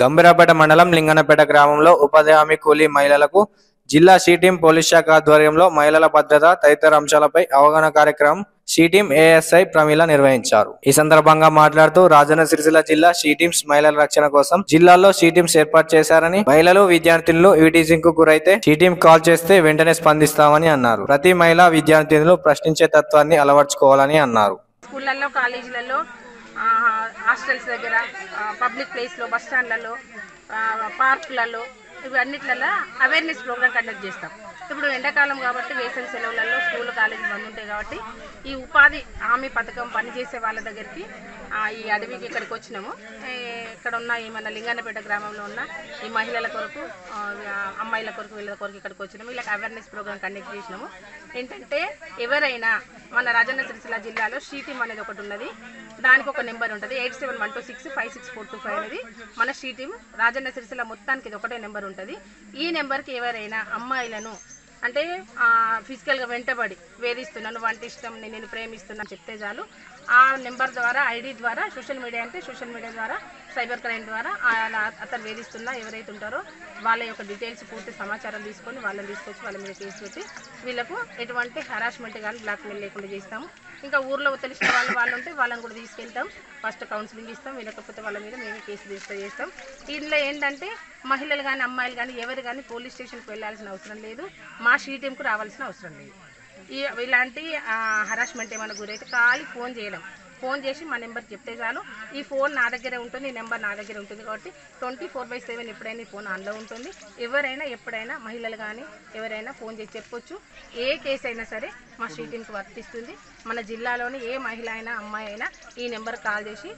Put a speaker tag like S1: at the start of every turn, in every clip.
S1: గంభీరపేట మండలం లింగనపేట గ్రామంలో ఉపాధి హామీ కూలీ మహిళలకు జిల్లా సిటీం పోలీస్ శాఖ ఆధ్వర్యంలో మహిళల భద్రత తదితర అంశాలపై అవగాహన కార్యక్రమం సిటీం ఏఎస్ఐ ప్రమీల నిర్వహించారు. ఈ సందర్భంగా మాట్లాడుతూ రాజన్న సిరిసిల్ల జిల్లా సిటీమ్స్ మహిళల రక్షణ కోసం జిల్లాలో సిటీమ్స్ ఏర్పాటు చేశారని మహిళలు విద్యార్థినులు ఈటీజింగ్కు గురైతే సిటీం కాల్ చేస్తే వెంటనే స్పందిస్తామని అన్నారు. ప్రతి మహిళా విద్యార్థినులు ప్రశ్నించే తత్వాన్ని అలవర్చుకోవాలని అన్నారు.
S2: స్కూళ్ళల్లో కాలేజీలలో హాస్టల్స్ దగ్గర పబ్లిక్ ప్లేస్లో బస్ స్టాండ్లలో పార్కులలో ఇవి అన్నిట్లలో అవేర్నెస్ ప్రోగ్రామ్ కండక్ట్ చేస్తాం. ఇప్పుడు ఎండాకాలం కాబట్టి వేసవి సెలవులలో స్కూల్ కాలేజీ బంద్ ఉంటాయి కాబట్టి ఈ ఉపాధి హామీ పథకం పనిచేసే వాళ్ళ దగ్గరికి ఈ అడవికి ఇక్కడికి వచ్చినాము. ఇక్కడ ఉన్న ఈ మన లింగన్నపేట గ్రామంలో ఉన్న ఈ మహిళల కొరకు అమ్మాయిల కొరకు వీళ్ళ కొరకు ఇక్కడికి వచ్చినాము. వీళ్ళకి అవేర్నెస్ ప్రోగ్రామ్ కండక్ట్ చేసినాము. ఏంటంటే ఎవరైనా మన రాజన్న సిరిసిల్ల జిల్లాలో షీటీమ్ అనేది ఒకటి ఉన్నది. దానికి ఒక నెంబర్ ఉంటుంది. Eight seven one two six five six four two five అనేది మన షీటీమ్ రాజన్న సిరిసిల్ల మొత్తానికి ఇది ఒకటే నెంబర్ ఉంటుంది. ఈ నెంబర్కి ఎవరైనా అమ్మాయిలను అంటే ఫిజికల్గా వెంటబడి వేధిస్తున్నాను వంట ఇష్టం నేను నేను ప్రేమిస్తున్నాను చెప్తే చాలు. ఆ నెంబర్ ద్వారా ఐడి ద్వారా సోషల్ మీడియా అంటే సోషల్ మీడియా ద్వారా సైబర్ క్రైమ్ ద్వారా అతను వేధిస్తున్నా ఎవరైతే ఉంటారో వాళ్ళ యొక్క డీటెయిల్స్ పూర్తి సమాచారం తీసుకొని వాళ్ళని తీసుకొచ్చి వాళ్ళ మీద కేసు పెట్టి వీళ్ళకు ఎటువంటి హరాస్మెంట్ కానీ బ్లాక్మెయిల్ లేకుండా చేస్తాము. ఇంకా ఊర్లో తెలిసిన వాళ్ళు వాళ్ళు ఉంటే వాళ్ళని కూడా తీసుకెళ్తాం. ఫస్ట్ కౌన్సిలింగ్ ఇస్తాం. లేకపోతే వాళ్ళ మీద మేమే కేసు రిజిస్టర్ చేస్తాం. దీనిలో ఏంటంటే మహిళలు కానీ అమ్మాయిలు కానీ ఎవరు కానీ పోలీస్ స్టేషన్కి వెళ్ళాల్సిన అవసరం లేదు. మా షీటీఎంకు రావాల్సిన అవసరం లేదు. ఇలాంటి హరాస్మెంట్ ఏమైనా గురైతే ఖాళీ ఫోన్ చేయడం ఫోన్ చేసి మా నెంబర్ చెప్తే చాలు. ఈ ఫోన్ నా దగ్గరే ఉంటుంది ఈ నెంబర్ నా దగ్గర ఉంటుంది కాబట్టి ట్వంటీ ఫోర్ బై సెవెన్ ఎప్పుడైనా ఈ ఫోన్ ఆన్లో ఉంటుంది. ఎవరైనా ఎప్పుడైనా మహిళలు కానీ ఎవరైనా ఫోన్ చేసి చెప్పొచ్చు. ఏ కేసు అయినా సరే మా షీటింగ్కి వర్తిస్తుంది. మన జిల్లాలోని ఏ మహిళ అయినా అమ్మాయి అయినా ఈ నెంబర్ కాల్ చేసి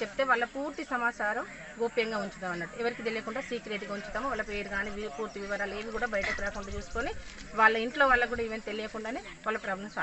S2: చెప్తే వాళ్ళ పూర్తి సమాచారం గోప్యంగా ఉంచుతాం అన్నట్టు. ఎవరికి తెలియకుండా సీక్రెట్గా ఉంచుతాము. వాళ్ళ పేరు కానీ పూర్తి వివరాలు ఏవి కూడా బయటకు రాకుండా చూసుకొని వాళ్ళ ఇంట్లో వాళ్ళకు కూడా ఈవెన్ తెలియకుండానే వాళ్ళ ప్రాబ్లమ్స్